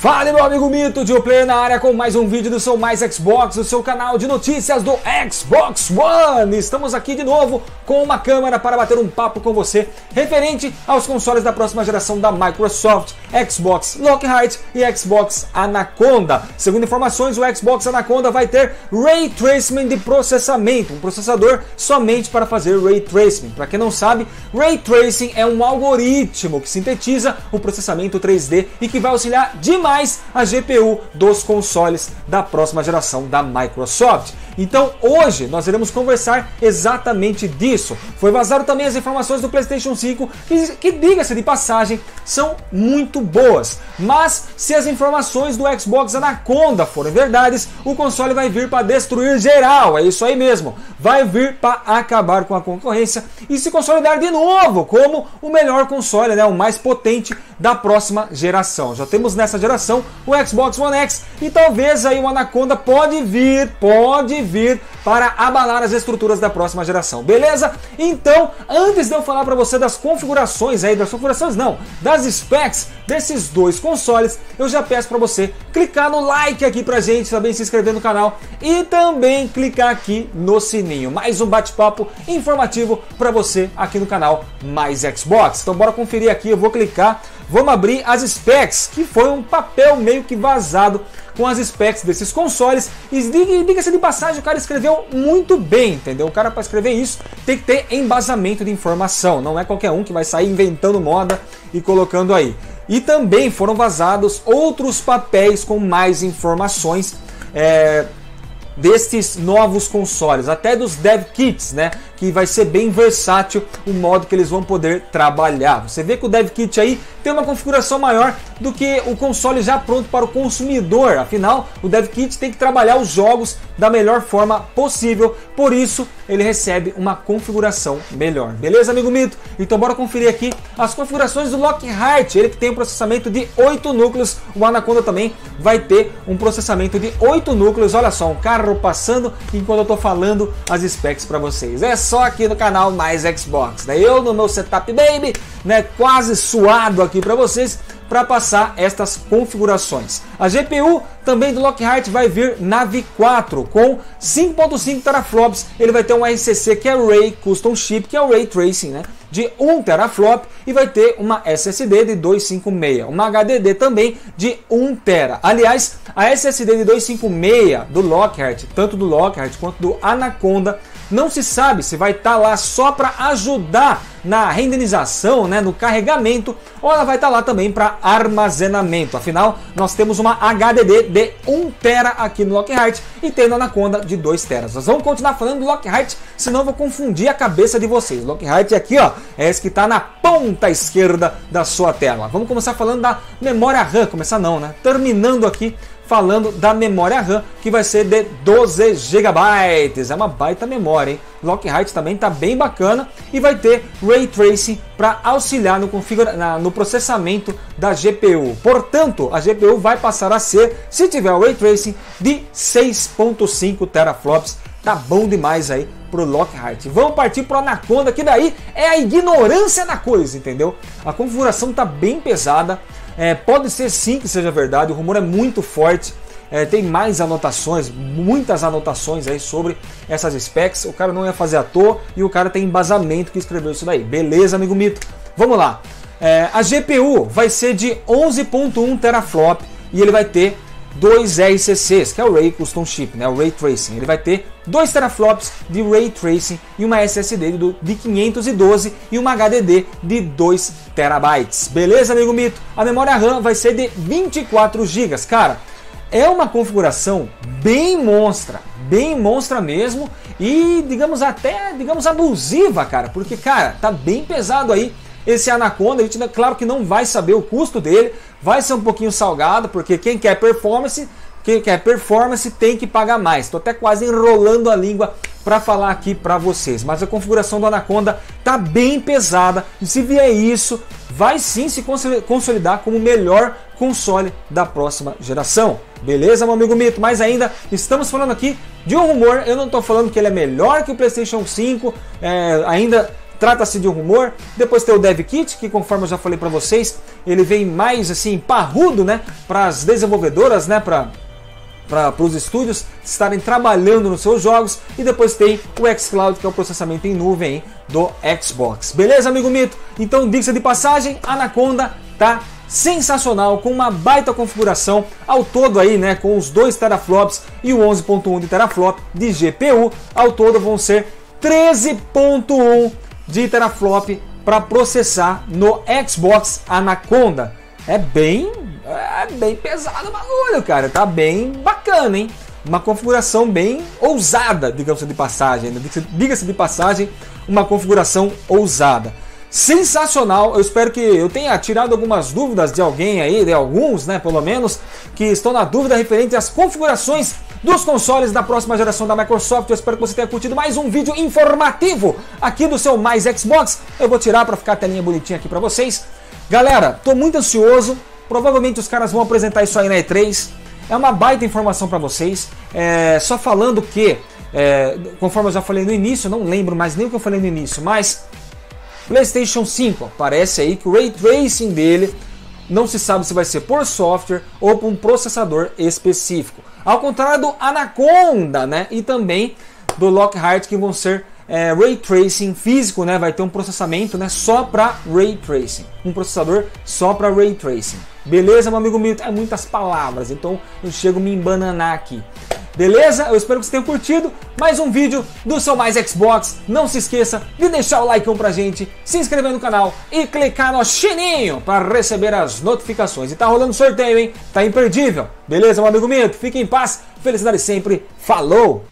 Fala meu amigo Mito, de Play na área com mais um vídeo do seu Mais Xbox, o seu canal de notícias do Xbox One. Estamos aqui de novo com uma câmera para bater um papo com você referente aos consoles da próxima geração da Microsoft, Xbox Lockhart e Xbox Anaconda. Segundo informações, o Xbox Anaconda vai ter Ray Tracing de processamento, um processador somente para fazer Ray Tracing. Para quem não sabe, Ray Tracing é um algoritmo que sintetiza o processamento 3D e que vai auxiliar demais mais a GPU dos consoles da próxima geração da Microsoft. Então hoje nós iremos conversar exatamente disso. Foi vazado também as informações do PlayStation 5, que, que diga-se de passagem, são muito boas. Mas se as informações do Xbox Anaconda forem verdades, o console vai vir para destruir geral. É isso aí mesmo. Vai vir para acabar com a concorrência e se consolidar de novo como o melhor console, né, o mais potente da próxima geração. Já temos nessa geração o Xbox One X. E talvez aí o Anaconda pode vir, pode vir para abalar as estruturas da próxima geração, beleza? Então, antes de eu falar para você das configurações aí, das configurações não, das specs desses dois consoles, eu já peço para você clicar no like aqui pra gente, também se inscrever no canal e também clicar aqui no sininho. Mais um bate-papo informativo para você aqui no canal Mais Xbox. Então bora conferir aqui, eu vou clicar vamos abrir as specs, que foi um papel meio que vazado com as specs desses consoles. E diga-se de passagem, o cara escreveu muito bem, entendeu? O cara para escrever isso tem que ter embasamento de informação, não é qualquer um que vai sair inventando moda e colocando aí. E também foram vazados outros papéis com mais informações. É, destes novos consoles, até dos dev kits, né? Que vai ser bem versátil o modo que eles vão poder trabalhar. Você vê que o dev kit aí tem uma configuração maior do que o console já pronto para o consumidor. Afinal, o dev kit tem que trabalhar os jogos da melhor forma possível, por isso ele recebe uma configuração melhor. Beleza, amigo Mito? Então bora conferir aqui as configurações do Lockhart, ele que tem um processamento de 8 núcleos, o Anaconda também vai ter um processamento de 8 núcleos. Olha só, um carro passando enquanto eu estou falando as specs para vocês. É só aqui no canal Mais Xbox, né? Eu no meu setup baby, né, quase suado aqui para vocês para passar estas configurações. A GPU também do Lockhart vai vir na V4 com 5.5 teraflops. Ele vai ter um RCC que é Ray Custom Chip, que é o Ray Tracing, né? De 1 teraflop e vai ter uma SSD de 256, uma HDD também de 1 tera. Aliás, a SSD de 256 do Lockhart, tanto do Lockhart quanto do Anaconda, não se sabe se vai estar tá lá só para ajudar na renderização, né, no carregamento, ou ela vai estar tá lá também para armazenamento. Afinal, nós temos uma HDD de 1 tera aqui no Lockhart e tem no Anaconda de 2 teras. Nós vamos continuar falando do Lockhart, senão eu vou confundir a cabeça de vocês. Lockhart aqui, ó, é esse que está na ponta esquerda da sua tela. Vamos começar falando da memória RAM, começar não, né? Terminando aqui falando da memória RAM, que vai ser de 12 GB. É uma baita memória, hein? Lockhart também está bem bacana e vai ter Ray Tracing para auxiliar no, configura na, no processamento da GPU. Portanto, a GPU vai passar a ser, se tiver o Ray Tracing, de 6.5 teraflops. Tá bom demais aí pro Lockhart. Vamos partir pro Anaconda, que daí é a ignorância da coisa, entendeu? A configuração tá bem pesada. É, pode ser sim que seja verdade, o rumor é muito forte. É, tem mais anotações, muitas anotações aí sobre essas specs. O cara não ia fazer à toa e o cara tem embasamento que escreveu isso daí. Beleza, amigo Mito? Vamos lá. É, a GPU vai ser de 11.1 teraflop e ele vai ter dois RCCs, que é o Ray Custom Chip, né, o Ray Tracing. Ele vai ter 2 teraflops de Ray Tracing e uma SSD de 512 e uma HDD de 2 terabytes. Beleza, amigo Mito? A memória RAM vai ser de 24 GB. Cara, é uma configuração bem monstra, bem monstra mesmo e digamos até, digamos abusiva, cara, porque cara, tá bem pesado aí esse Anaconda, a gente claro que não vai saber o custo dele, vai ser um pouquinho salgado, porque quem quer performance, quem quer performance tem que pagar mais. Estou até quase enrolando a língua para falar aqui para vocês, mas a configuração do Anaconda tá bem pesada e se vier isso, vai sim se consolidar como o melhor console da próxima geração. Beleza, meu amigo Mito? Mas ainda estamos falando aqui de um rumor. Eu não estou falando que ele é melhor que o PlayStation 5, é, ainda trata-se de um rumor. Depois tem o Dev Kit, que conforme eu já falei para vocês, ele vem mais assim parrudo, né, para as desenvolvedoras, né, para para os estúdios estarem trabalhando nos seus jogos e depois tem o xCloud que é o processamento em nuvem do Xbox. Beleza, amigo mito? Então, dica de passagem, Anaconda tá sensacional com uma baita configuração ao todo aí, né, com os 2 teraflops e o 11.1 de teraflop de GPU, ao todo vão ser 13.1 de teraflop para processar no Xbox Anaconda. É bem é bem pesado o bagulho, cara. Tá bem bacana, hein? Uma configuração bem ousada, digamos de passagem. Né? Diga-se de passagem, uma configuração ousada. Sensacional, eu espero que eu tenha tirado algumas dúvidas de alguém aí, de alguns, né, pelo menos, que estão na dúvida referente às configurações dos consoles da próxima geração da Microsoft. Eu espero que você tenha curtido mais um vídeo informativo aqui do seu Mais Xbox. Eu vou tirar para ficar a telinha bonitinha aqui para vocês. Galera, tô muito ansioso Provavelmente os caras vão apresentar isso aí na E3. É uma baita informação para vocês. É, só falando que, é, conforme eu já falei no início, não lembro mais nem o que eu falei no início, mas PlayStation 5 parece aí que o ray tracing dele não se sabe se vai ser por software ou por um processador específico. Ao contrário do Anaconda, né? E também do Lockhart que vão ser é, ray tracing físico, né? Vai ter um processamento, né? Só para ray tracing, um processador só para ray tracing. Beleza, meu amigo? É muitas palavras, então eu chego a me embananar aqui. Beleza? Eu espero que vocês tenham curtido mais um vídeo do seu Mais Xbox. Não se esqueça de deixar o like pra gente, se inscrever no canal e clicar no sininho para receber as notificações. E tá rolando sorteio, hein? Tá imperdível. Beleza, meu amigo Milton? Fique em paz, felicidade sempre. Falou!